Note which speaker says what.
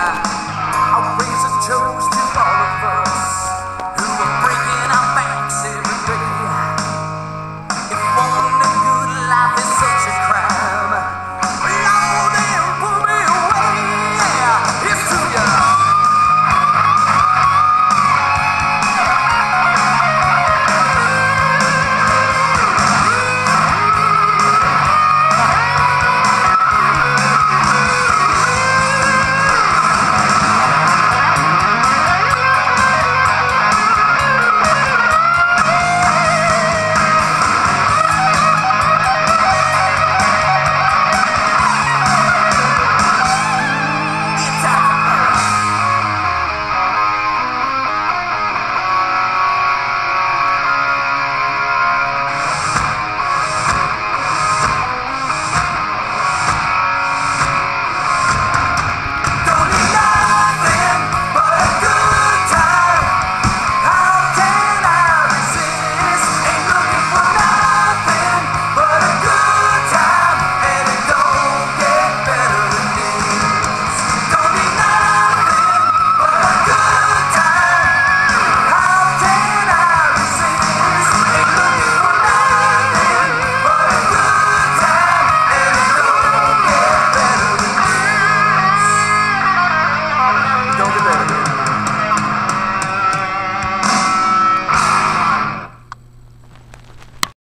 Speaker 1: Música